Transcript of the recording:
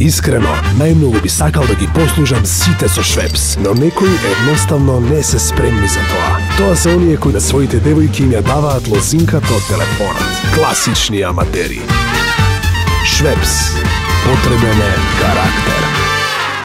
Искрено, најмногу би сакал да ги послужам сите со швепс, но некои едноставно не се спремни за тоа. Тоа се оние кои на своите девојки им ја даваат лозинката од телефонот. Класични аматери. Швепс. Потребен е карактер.